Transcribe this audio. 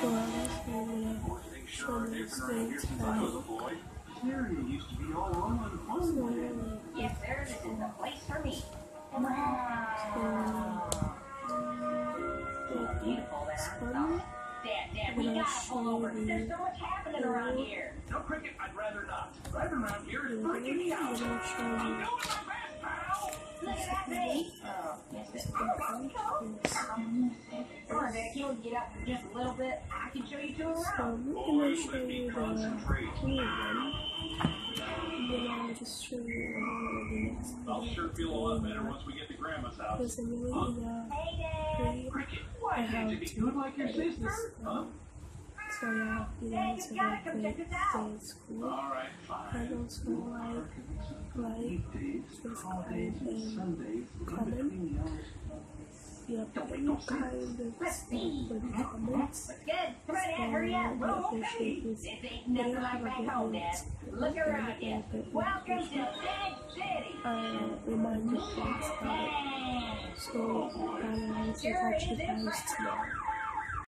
So I guess I'm gonna show this thing tonight. Syria used to be all wrong on So fun. really, Yes, sir. This is the place for me. Wow. like, Beautiful we gotta. There's so much happening around here. No cricket, I'd rather not. Driving around here is freaking me I'm out. you Doing my best, pal. Look at. Oh, yes, just a little bit? I can show you two So around. I'm gonna show you the clean one. And then I'll just show you all the next I'll sure feel a lot better once we get to Grandma's house. Because I'm really gonna Hey, Cricket, I why can't have you be good like your edit sister? this Huh? so yeah, you know, it's a gotta come really check this out. great school. All right, And fine. also like, like, subscribe and comment. Yeah, any kind of stuff comments. Good. Come on, Dad. Hurry up. And We're I okay. appreciate this. This ain't nothing like back home, Dad. Look around you. Welcome to Big City. Uh, remind me it. Dang. So, I'll catch you guys tomorrow.